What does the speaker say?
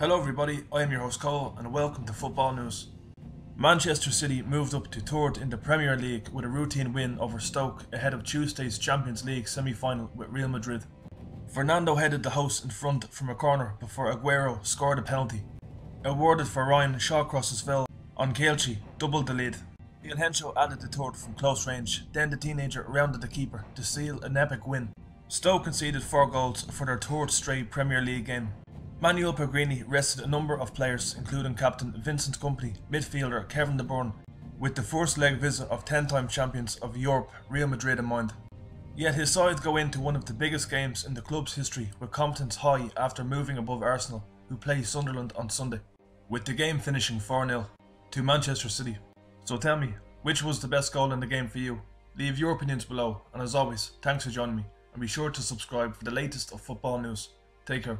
Hello everybody, I am your host Cole and welcome to Football News. Manchester City moved up to third in the Premier League with a routine win over Stoke ahead of Tuesday's Champions League semi-final with Real Madrid. Fernando headed the house in front from a corner before Aguero scored a penalty. Awarded for Ryan Shawcross fell on Kelechi, doubled the lead. Iheanacho added the third from close range, then the teenager rounded the keeper to seal an epic win. Stoke conceded 4 goals for their third straight Premier League game. Manuel Pellegrini rested a number of players including captain Vincent Kompany, midfielder Kevin De Bruyne, with the first leg visit of 10-time champions of Europe Real Madrid in mind. Yet his side go into one of the biggest games in the club's history with confidence high after moving above Arsenal, who play Sunderland on Sunday, with the game finishing 4-0 to Manchester City. So tell me, which was the best goal in the game for you? Leave your opinions below, and as always, thanks for joining me, and be sure to subscribe for the latest of football news. Take care.